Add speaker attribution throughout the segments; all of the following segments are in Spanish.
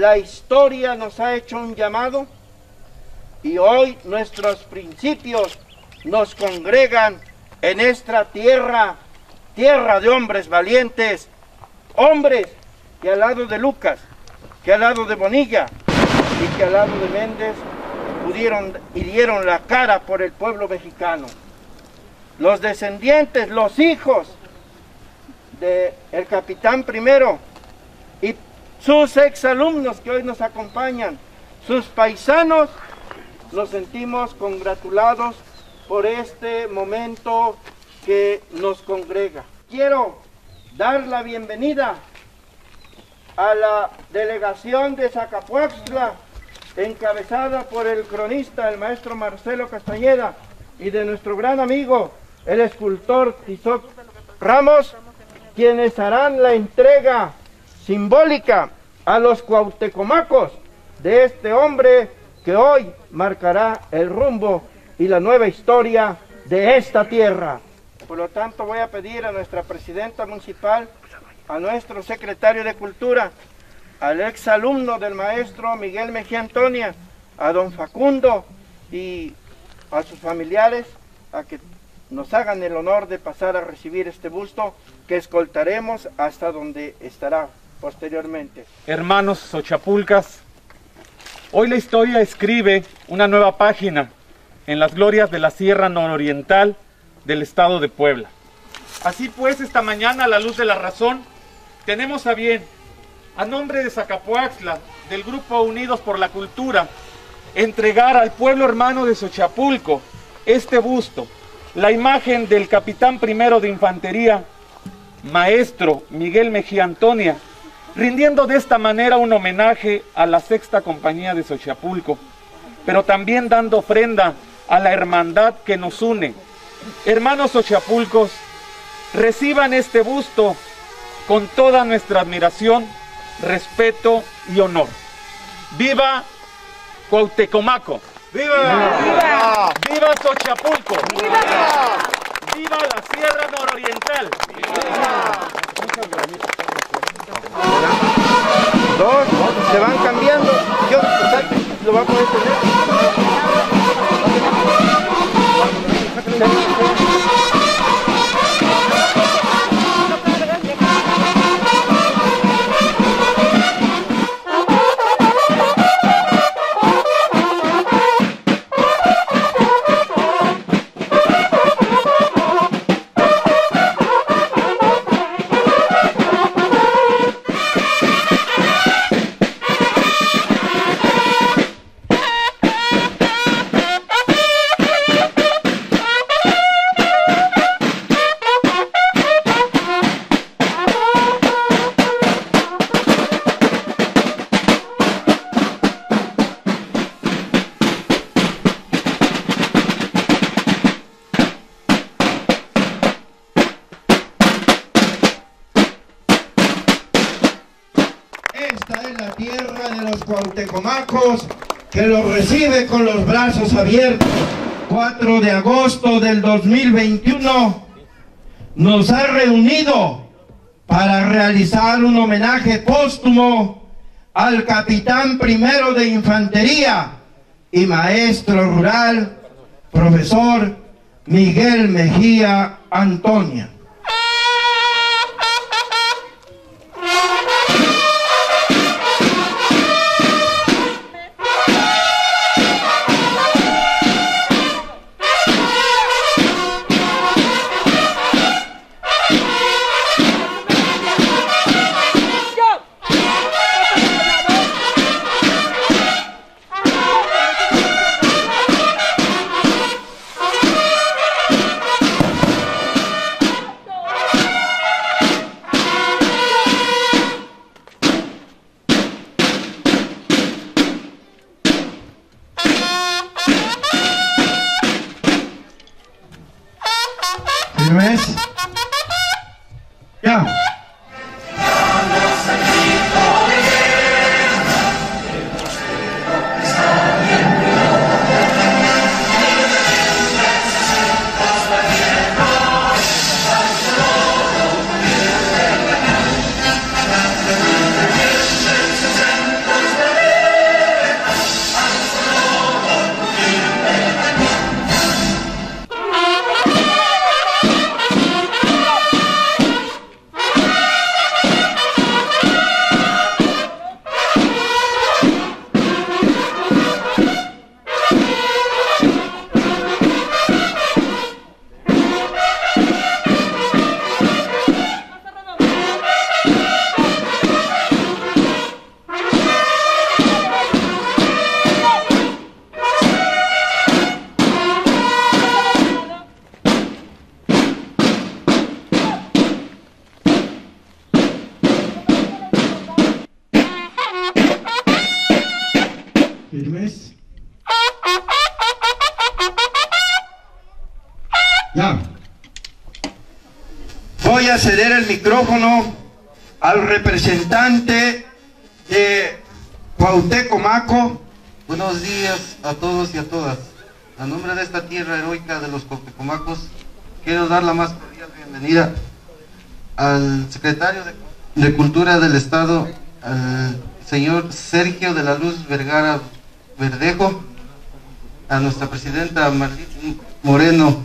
Speaker 1: La historia nos ha hecho un llamado y hoy nuestros principios nos congregan en esta tierra, tierra de hombres valientes, hombres que al lado de Lucas, que al lado de Bonilla y que al lado de Méndez pudieron y dieron la cara por el pueblo mexicano. Los descendientes, los hijos del el capitán primero y sus exalumnos que hoy nos acompañan, sus paisanos, nos sentimos congratulados por este momento que nos congrega. Quiero dar la bienvenida a la delegación de Zacapuaxtla, encabezada por el cronista, el maestro Marcelo Castañeda, y de nuestro gran amigo, el escultor Tizoc Ramos, quienes harán la entrega simbólica a los cuautecomacos de este hombre que hoy marcará el rumbo y la nueva historia de esta tierra. Por lo tanto, voy a pedir a nuestra presidenta municipal, a nuestro secretario de Cultura, al ex alumno del maestro Miguel Mejía Antonia, a don Facundo y a sus familiares, a que nos hagan el honor de pasar a recibir este busto que escoltaremos hasta donde estará posteriormente.
Speaker 2: Hermanos Xochapulcas, hoy la historia escribe una nueva página en las glorias de la Sierra Nororiental del estado de Puebla. Así pues, esta mañana a la luz de la razón, tenemos a bien, a nombre de Zacapuaxla, del Grupo Unidos por la Cultura, entregar al pueblo hermano de Xochapulco este busto, la imagen del capitán primero de infantería, maestro Miguel Mejía Antonia, rindiendo de esta manera un homenaje a la sexta compañía de Xochapulco, pero también dando ofrenda a la hermandad que nos une. Hermanos Xochapulcos, reciban este busto con toda nuestra admiración, respeto y honor. ¡Viva Cuauhtecomaco! ¡Viva! ¡Viva! ¡Viva Xochapulco! ¡Viva! ¡Viva la Sierra Nororiental!
Speaker 1: Dos, se van cambiando. Yo, lo va a poder tener. Brazos abiertos. 4 de agosto del 2021 nos ha reunido para realizar un homenaje póstumo al capitán primero de infantería y maestro rural, profesor Miguel Mejía Antonia. Voy a ceder el micrófono al representante de Cuauhtecomaco.
Speaker 3: Buenos días a todos y a todas. A nombre de esta tierra heroica de los Cuauhtecomacos, quiero dar la más cordial bienvenida al secretario de, de Cultura del Estado, al señor Sergio de la Luz Vergara Verdejo, a nuestra presidenta Marlene Moreno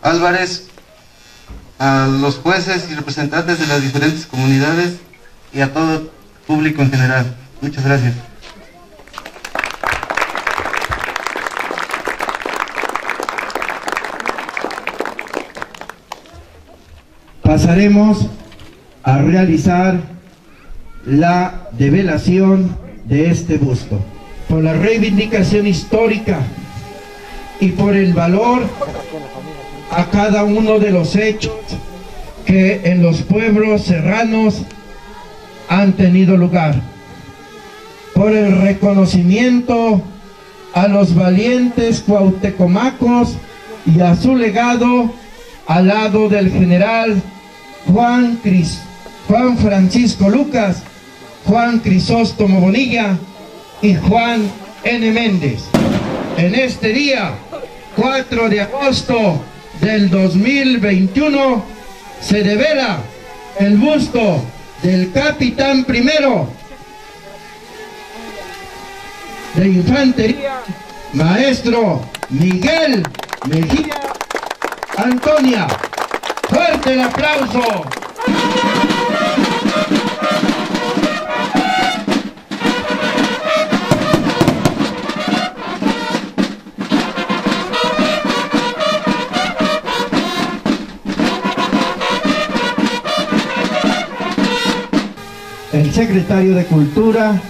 Speaker 3: Álvarez, a los jueces y representantes de las diferentes comunidades y a todo público en general. Muchas gracias.
Speaker 1: Pasaremos a realizar la develación de este busto. Por la reivindicación histórica y por el valor a cada uno de los hechos que en los pueblos serranos han tenido lugar. Por el reconocimiento a los valientes cuautecomacos y a su legado al lado del general Juan, Cris, Juan Francisco Lucas, Juan Crisóstomo Bonilla y Juan N. Méndez. En este día, 4 de agosto del 2021, se devela el busto del capitán primero de infantería, maestro Miguel Mejía Antonia. Fuerte el aplauso. Secretario de Cultura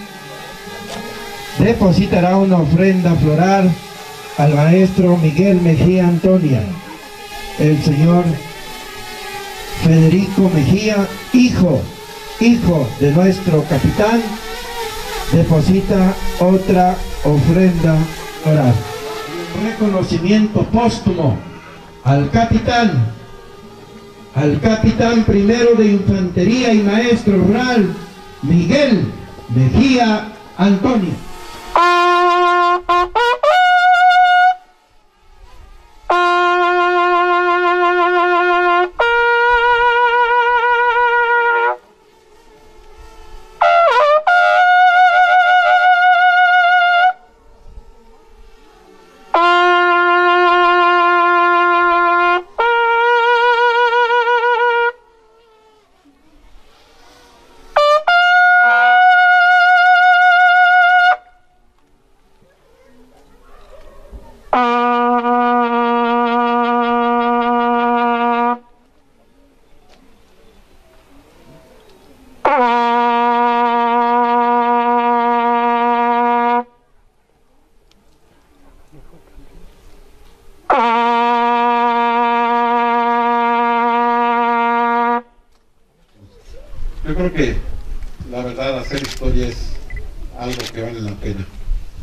Speaker 1: depositará una ofrenda floral al maestro Miguel Mejía Antonia. El señor Federico Mejía, hijo, hijo de nuestro capitán, deposita otra ofrenda oral. Reconocimiento póstumo al capitán, al capitán primero de infantería y maestro rural, Miguel Mejía Antonio.
Speaker 4: Que la verdad hacer historia es algo que vale la pena.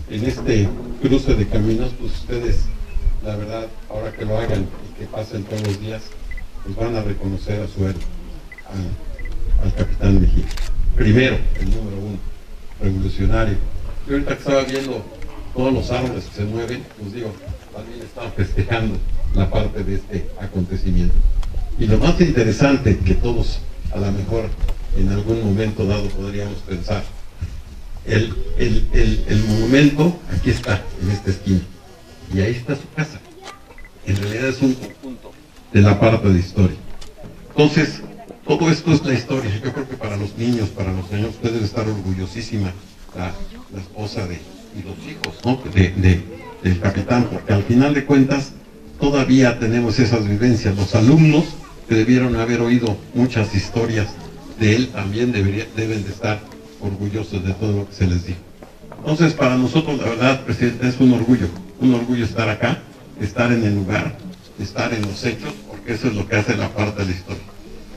Speaker 4: En este cruce de caminos, pues ustedes, la verdad, ahora que lo hagan y que pasen todos los días, pues van a reconocer a su héroe, al, al capitán Mejía. Primero, el número uno, revolucionario. Yo ahorita que estaba viendo todos los árboles que se mueven, pues digo, también estaba festejando la parte de este acontecimiento. Y lo más interesante que todos a lo mejor en algún momento dado podríamos pensar. El, el, el, el, monumento aquí está, en esta esquina, y ahí está su casa. En realidad es un conjunto de la parte de historia. Entonces, todo esto es la historia. Yo creo que para los niños, para los niños, ustedes estar orgullosísima la, esposa de, y los hijos ¿no? de, del capitán, porque al final de cuentas todavía tenemos esas vivencias. Los alumnos que debieron haber oído muchas historias de él también debería, deben de estar orgullosos de todo lo que se les dijo. Entonces, para nosotros, la verdad, presidente, es un orgullo, un orgullo estar acá, estar en el lugar, estar en los hechos, porque eso es lo que hace la parte de la historia.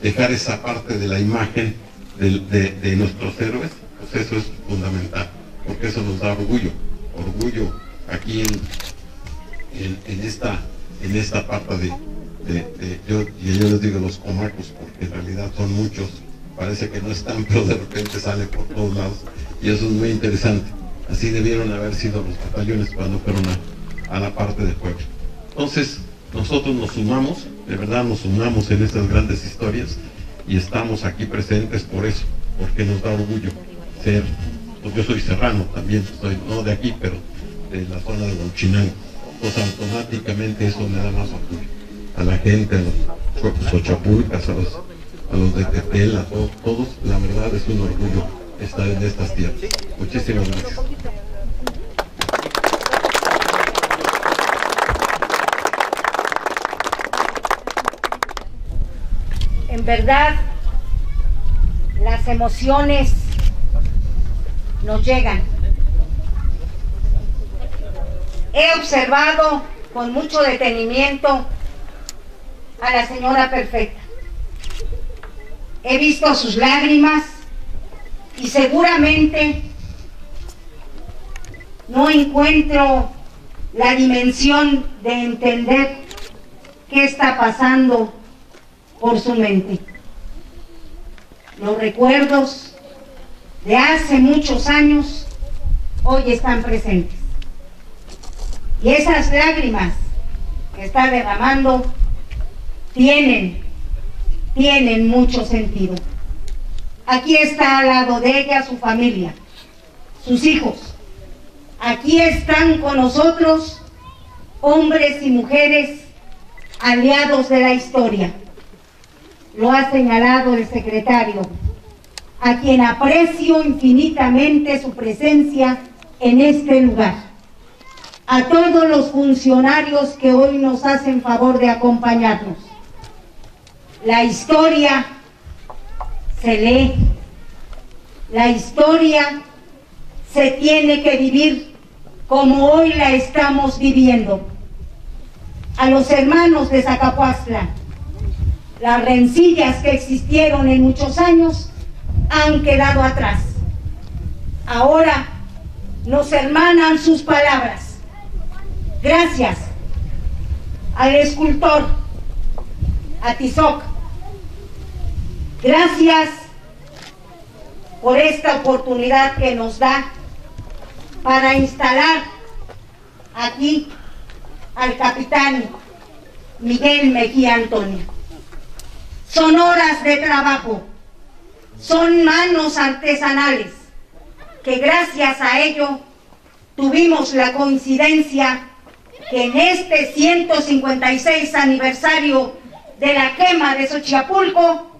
Speaker 4: Dejar esa parte de la imagen de, de, de nuestros héroes, pues eso es fundamental, porque eso nos da orgullo, orgullo aquí en, en, esta, en esta parte de, yo, y yo les digo los comacos porque en realidad son muchos, parece que no están, pero de repente sale por todos lados y eso es muy interesante. Así debieron haber sido los batallones cuando fueron a, a la parte de pueblo. Entonces, nosotros nos sumamos, de verdad nos sumamos en estas grandes historias y estamos aquí presentes por eso, porque nos da orgullo ser, pues yo soy serrano también, soy no de aquí, pero de la zona de Huachinango. Pues automáticamente eso me da más orgullo. A la gente, a los xochapulcas, a los, a los de Tetel, a todos, todos, la verdad es un orgullo estar en estas tierras. Muchísimas gracias.
Speaker 5: En verdad, las emociones nos llegan. He observado con mucho detenimiento a la señora perfecta. He visto sus lágrimas y seguramente no encuentro la dimensión de entender qué está pasando por su mente. Los recuerdos de hace muchos años hoy están presentes. Y esas lágrimas que está derramando tienen, tienen mucho sentido. Aquí está al lado de ella su familia, sus hijos. Aquí están con nosotros hombres y mujeres aliados de la historia lo ha señalado el secretario, a quien aprecio infinitamente su presencia en este lugar. A todos los funcionarios que hoy nos hacen favor de acompañarnos. La historia se lee, la historia se tiene que vivir como hoy la estamos viviendo. A los hermanos de Zacapuastla, las rencillas que existieron en muchos años han quedado atrás. Ahora nos hermanan sus palabras. Gracias al escultor, a Tizoc. Gracias por esta oportunidad que nos da para instalar aquí al capitán Miguel Mejía Antonio. Son horas de trabajo, son manos artesanales, que gracias a ello tuvimos la coincidencia que en este 156 aniversario de la quema de Xochipulco,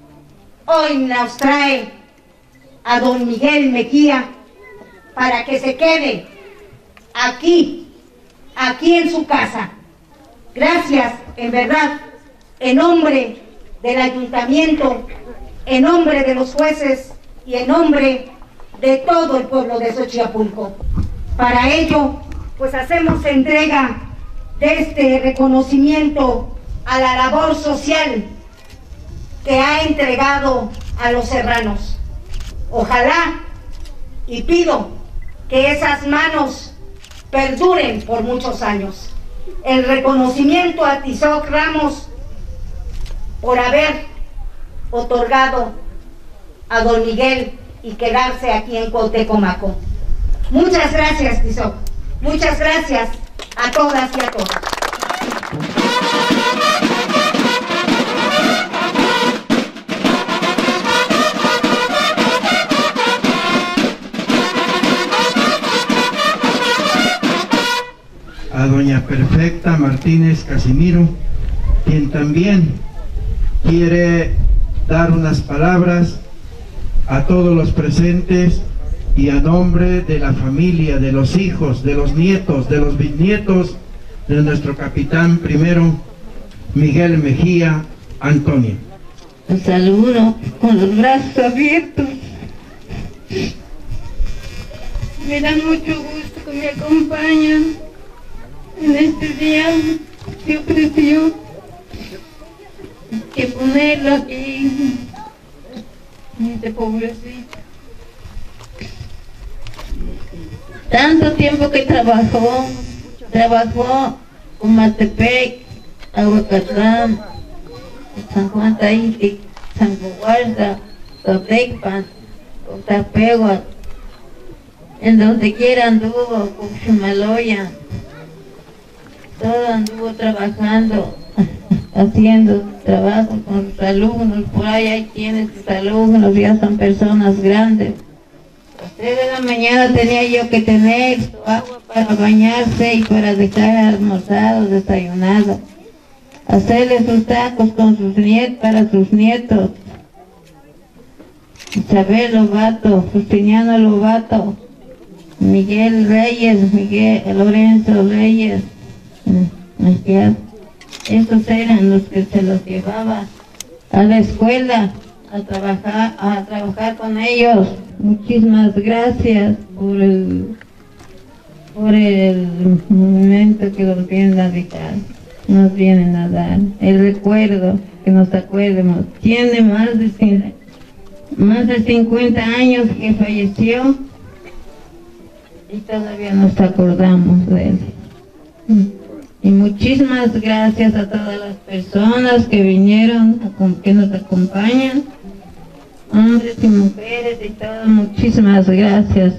Speaker 5: hoy nos trae a don Miguel Mejía para que se quede aquí, aquí en su casa. Gracias, en verdad, en nombre del ayuntamiento, en nombre de los jueces y en nombre de todo el pueblo de Xochiapulco. Para ello, pues hacemos entrega de este reconocimiento a la labor social que ha entregado a los serranos. Ojalá y pido que esas manos perduren por muchos años. El reconocimiento a Tizoc Ramos por haber otorgado a don Miguel y quedarse aquí en Coltecomaco. Muchas gracias, Tizoc. Muchas gracias a todas y a todos.
Speaker 6: Perfecta Martínez Casimiro, quien también quiere dar unas palabras a todos los presentes y a nombre de la familia, de los hijos, de los nietos, de los bisnietos de nuestro capitán primero, Miguel Mejía Antonio.
Speaker 7: Un saludo con los brazos abiertos. Me da mucho gusto que me acompañen en este día que ofreció que ponerlo aquí. Este pobrecito. Tanto tiempo que trabajó, trabajó con Matepec, Aguacatlán, San Juan Tahiti, San Guarda, Totecpan, Cotapegua, en donde quiera anduvo, con Xumaloya, todo anduvo trabajando, haciendo trabajo con sus alumnos, por ahí ahí tiene sus alumnos, ya son personas grandes. A las 3 de la mañana tenía yo que tener agua para bañarse y para dejar almorzados, desayunados. Hacerle sus tacos con sus nietos, para sus nietos. Isabel Lobato, Justiniano Lobato, Miguel Reyes, Miguel Lorenzo Reyes, mm. Esos eran los que se los llevaba a la escuela a trabajar, a trabajar con ellos. Muchísimas gracias por el por el momento que nos vienen a dejar, nos vienen a dar, el recuerdo, que nos acuerdemos. Tiene más de, más de 50 años que falleció y todavía nos acordamos de él. Y muchísimas gracias a todas las personas que vinieron, que nos acompañan, hombres y mujeres y todo, muchísimas gracias.